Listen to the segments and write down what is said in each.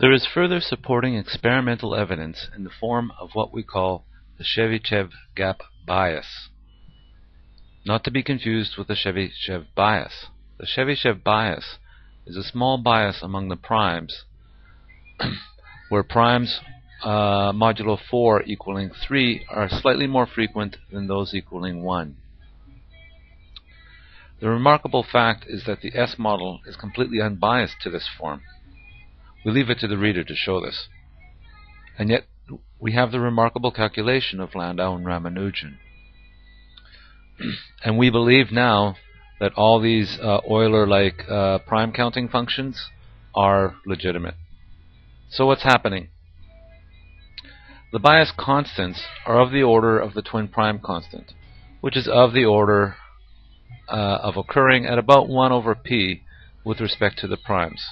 There is further supporting experimental evidence in the form of what we call the Chebyshev gap bias. Not to be confused with the Chebyshev bias. The Chebyshev bias is a small bias among the primes where primes uh, modulo 4 equaling 3 are slightly more frequent than those equaling 1. The remarkable fact is that the S model is completely unbiased to this form. We leave it to the reader to show this. And yet we have the remarkable calculation of Landau and Ramanujan. and we believe now that all these uh, Euler-like uh, prime counting functions are legitimate. So what's happening? The bias constants are of the order of the twin prime constant, which is of the order uh, of occurring at about 1 over p with respect to the primes.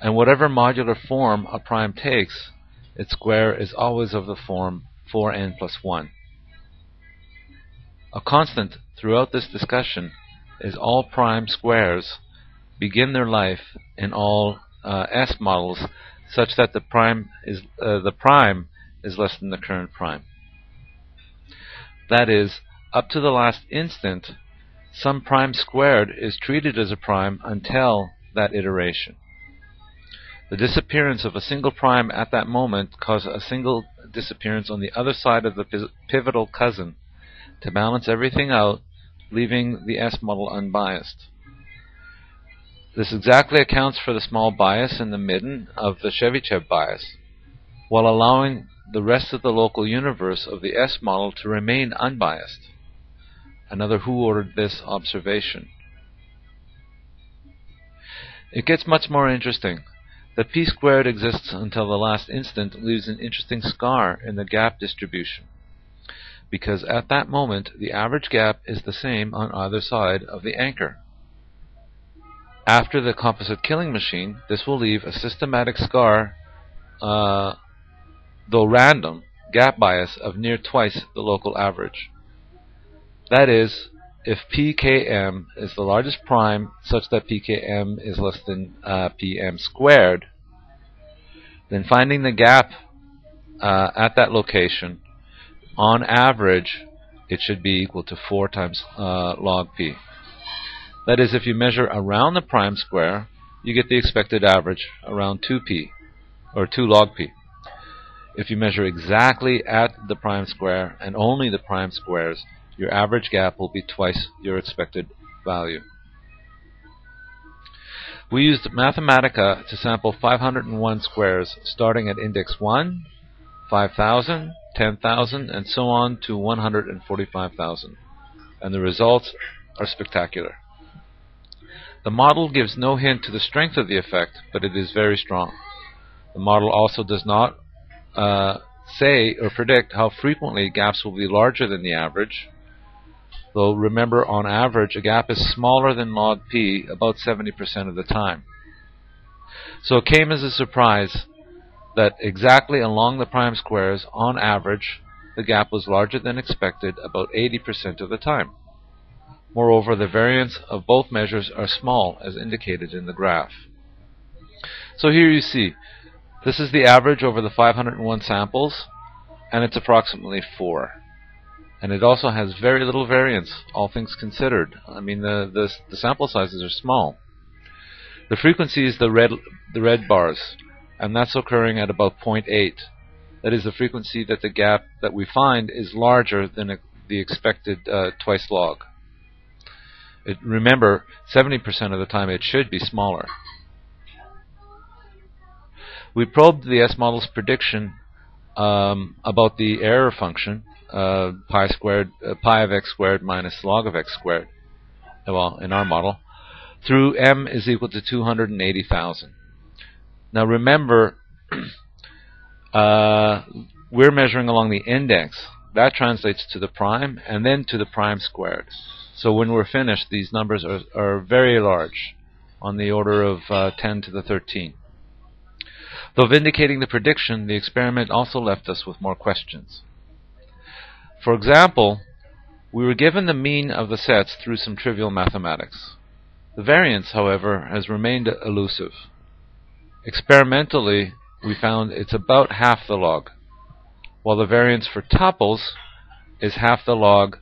And whatever modular form a prime takes, its square is always of the form 4n plus 1. A constant throughout this discussion is all prime squares begin their life in all uh, S models such that the prime is uh, the prime is less than the current prime. That is, up to the last instant, some prime squared is treated as a prime until that iteration. The disappearance of a single prime at that moment causes a single disappearance on the other side of the pivotal cousin to balance everything out, leaving the S model unbiased. This exactly accounts for the small bias in the midden of the Chebyshev bias, while allowing the rest of the local universe of the S model to remain unbiased. Another who ordered this observation. It gets much more interesting. That p squared exists until the last instant leaves an interesting scar in the gap distribution, because at that moment the average gap is the same on either side of the anchor. After the composite killing machine, this will leave a systematic scar, uh, though random, gap bias of near twice the local average. That is, if pkm is the largest prime such that pkm is less than uh, pm squared, then finding the gap uh, at that location, on average, it should be equal to 4 times uh, log p. That is, if you measure around the prime square, you get the expected average around 2p, or 2 log p. If you measure exactly at the prime square and only the prime squares, your average gap will be twice your expected value. We used Mathematica to sample 501 squares starting at index 1, 5,000, 10,000, and so on to 145,000. And the results are spectacular. The model gives no hint to the strength of the effect, but it is very strong. The model also does not uh, say or predict how frequently gaps will be larger than the average, though remember on average a gap is smaller than log p about 70% of the time. So it came as a surprise that exactly along the prime squares, on average, the gap was larger than expected about 80% of the time. Moreover, the variance of both measures are small, as indicated in the graph. So here you see, this is the average over the 501 samples, and it's approximately 4 and it also has very little variance, all things considered. I mean, the, the, the sample sizes are small. The frequency is the red, the red bars, and that's occurring at about 0.8. That is the frequency that the gap that we find is larger than the expected uh, twice log. It, remember, 70% of the time it should be smaller. We probed the S model's prediction um, about the error function uh, pi squared, uh, pi of x squared minus log of x squared, well, in our model, through m is equal to 280,000. Now remember, uh, we're measuring along the index. That translates to the prime, and then to the prime squared. So when we're finished, these numbers are, are very large, on the order of uh, 10 to the 13. Though vindicating the prediction, the experiment also left us with more questions. For example, we were given the mean of the sets through some trivial mathematics. The variance, however, has remained elusive. Experimentally, we found it's about half the log, while the variance for tuples is half the log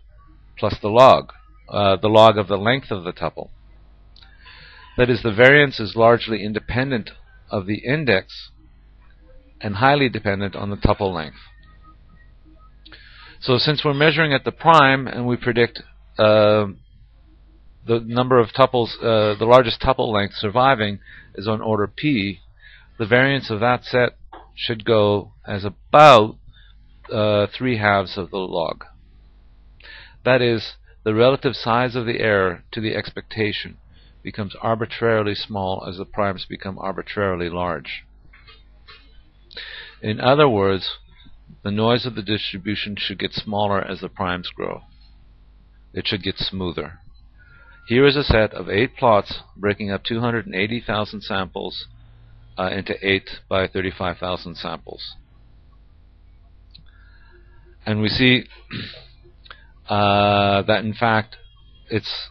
plus the log, uh, the log of the length of the tuple. That is, the variance is largely independent of the index and highly dependent on the tuple length. So since we're measuring at the prime and we predict uh, the number of tuples, uh, the largest tuple length surviving is on order p, the variance of that set should go as about uh, 3 halves of the log. That is, the relative size of the error to the expectation becomes arbitrarily small as the primes become arbitrarily large. In other words, the noise of the distribution should get smaller as the primes grow. It should get smoother. Here is a set of eight plots breaking up 280,000 samples uh, into 8 by 35,000 samples. And we see uh, that in fact it's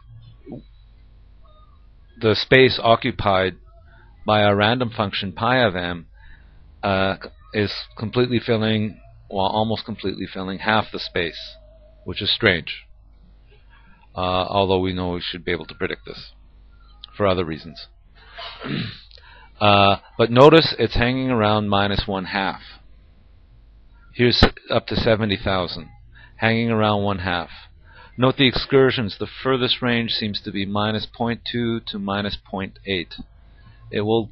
the space occupied by a random function pi of m uh, is completely filling, well, almost completely filling half the space, which is strange. Uh, although we know we should be able to predict this for other reasons. uh, but notice it's hanging around minus one half. Here's up to 70,000, hanging around one half. Note the excursions. The furthest range seems to be minus 0.2 to minus 0.8. It will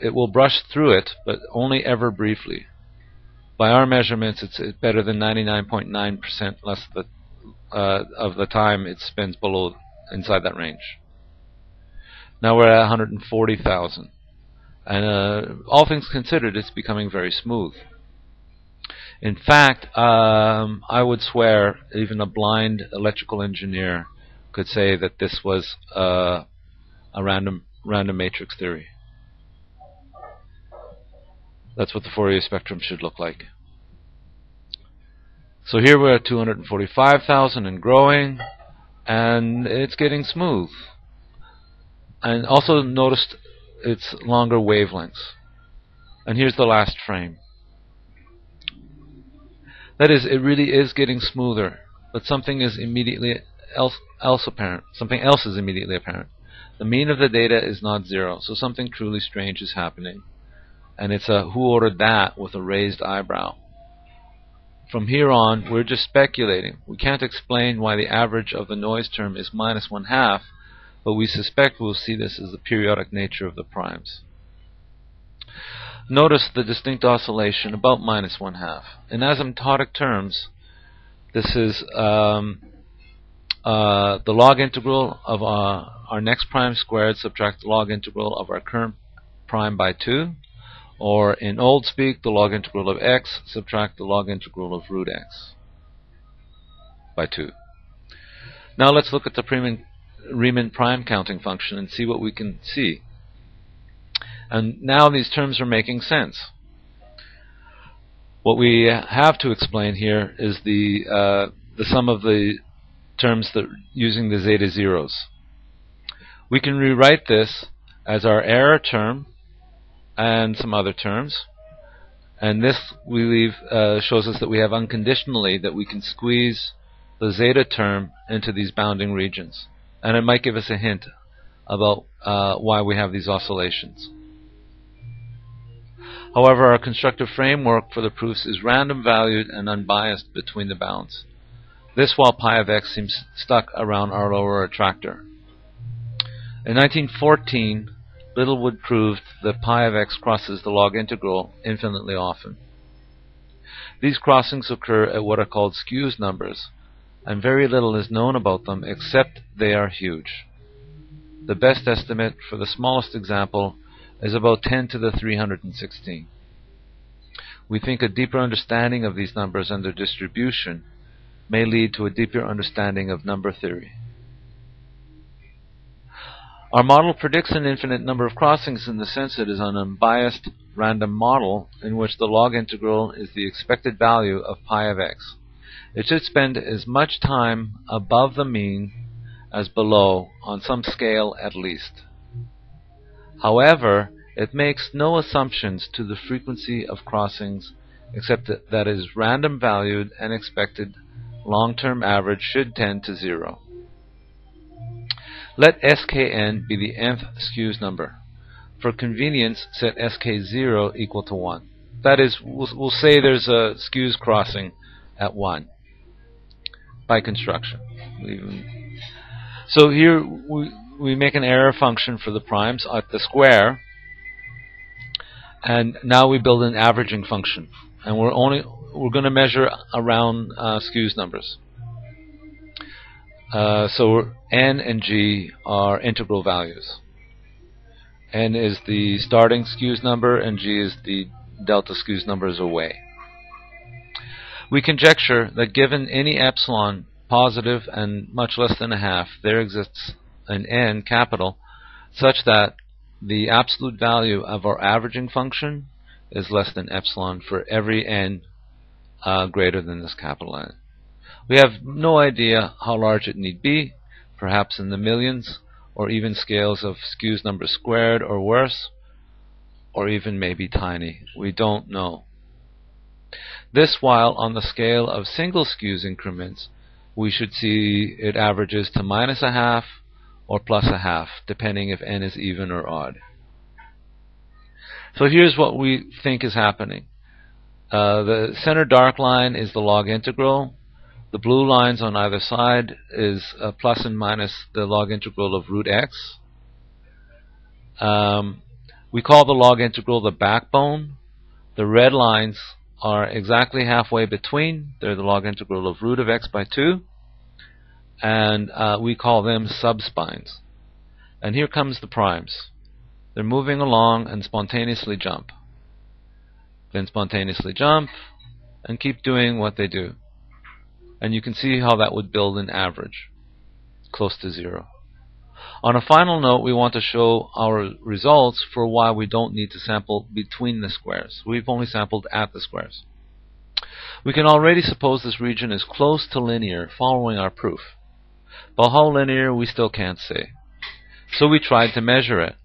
it will brush through it, but only ever briefly. By our measurements, it's better than 99.9% less the, uh, of the time it spends below inside that range. Now we're at 140,000, and uh, all things considered, it's becoming very smooth. In fact, um, I would swear even a blind electrical engineer could say that this was uh, a random random matrix theory. That's what the Fourier spectrum should look like. So here we're at 245,000 and growing, and it's getting smooth. And also noticed its longer wavelengths. And here's the last frame. That is, it really is getting smoother, but something is immediately else, else apparent. Something else is immediately apparent. The mean of the data is not zero, so something truly strange is happening. And it's a who ordered that with a raised eyebrow. From here on, we're just speculating. We can't explain why the average of the noise term is minus one half, but we suspect we'll see this as the periodic nature of the primes. Notice the distinct oscillation about minus one half. In asymptotic terms, this is um, uh, the log integral of uh, our next prime squared subtract the log integral of our current prime by 2 or in old speak the log integral of x subtract the log integral of root x by 2. Now let's look at the Riemann prime counting function and see what we can see. And now these terms are making sense. What we have to explain here is the uh, the sum of the terms that using the zeta zeros. We can rewrite this as our error term and some other terms. And this we leave uh, shows us that we have unconditionally that we can squeeze the zeta term into these bounding regions. And it might give us a hint about uh, why we have these oscillations. However, our constructive framework for the proofs is random valued and unbiased between the bounds. This while pi of x seems stuck around our lower attractor. In 1914, Littlewood proved that pi of x crosses the log integral infinitely often. These crossings occur at what are called Skewes numbers, and very little is known about them except they are huge. The best estimate for the smallest example is about 10 to the 316. We think a deeper understanding of these numbers and their distribution may lead to a deeper understanding of number theory. Our model predicts an infinite number of crossings in the sense it is an unbiased random model in which the log integral is the expected value of pi of x. It should spend as much time above the mean as below on some scale at least. However, it makes no assumptions to the frequency of crossings except that, that is random valued and expected long-term average should tend to zero. Let skn be the nth Skewes number. For convenience, set sk0 equal to 1. That is, we'll, we'll say there's a Skewes crossing at 1 by construction. So here we, we make an error function for the primes at the square and now we build an averaging function and we're only we're going to measure around uh, Skewes numbers. Uh, so n and g are integral values. n is the starting Skewes number and g is the delta Skewes numbers away. We conjecture that given any epsilon positive and much less than a half, there exists an n capital such that the absolute value of our averaging function is less than epsilon for every n uh, greater than this capital N. We have no idea how large it need be, perhaps in the millions, or even scales of Skewes number squared or worse, or even maybe tiny. We don't know. This while on the scale of single Skewes increments, we should see it averages to minus a half or plus a half, depending if n is even or odd. So here's what we think is happening. Uh, the center dark line is the log integral. The blue lines on either side is uh, plus and minus the log integral of root x. Um, we call the log integral the backbone. The red lines are exactly halfway between. They're the log integral of root of x by 2. And uh, we call them subspines. And here comes the primes. They're moving along and spontaneously jump. Then spontaneously jump and keep doing what they do. And you can see how that would build an average close to zero. On a final note, we want to show our results for why we don't need to sample between the squares. We've only sampled at the squares. We can already suppose this region is close to linear following our proof. But how linear we still can't say. So we tried to measure it.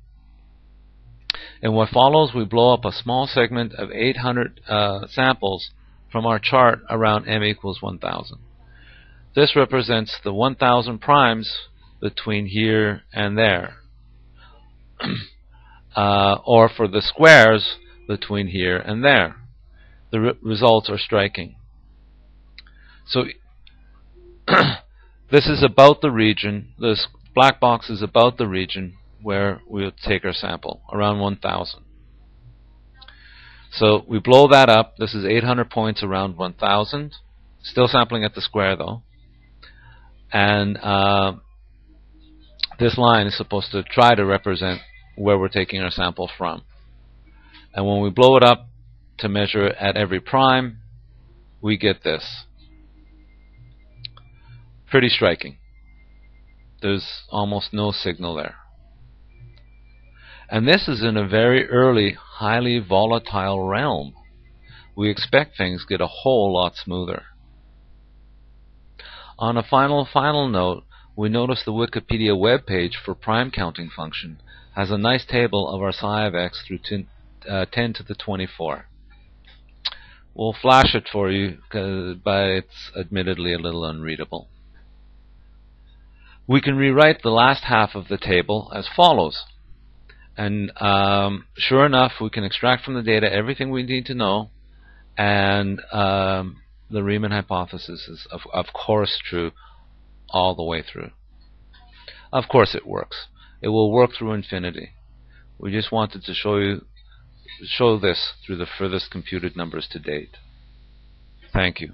In what follows, we blow up a small segment of 800 uh, samples from our chart around m equals 1000. This represents the 1000 primes between here and there. uh, or for the squares between here and there. The re results are striking. So this is about the region, this black box is about the region where we'll take our sample, around 1,000. So we blow that up. This is 800 points around 1,000. Still sampling at the square though. And uh, this line is supposed to try to represent where we're taking our sample from. And when we blow it up to measure at every prime, we get this. Pretty striking. There's almost no signal there. And this is in a very early, highly volatile realm. We expect things get a whole lot smoother. On a final, final note, we notice the Wikipedia web page for prime counting function has a nice table of our psi of x through 10, uh, 10 to the 24. We'll flash it for you, but it's admittedly a little unreadable. We can rewrite the last half of the table as follows. And um, sure enough, we can extract from the data everything we need to know, and um, the Riemann hypothesis is, of, of course, true all the way through. Of course it works. It will work through infinity. We just wanted to show you show this through the furthest computed numbers to date. Thank you.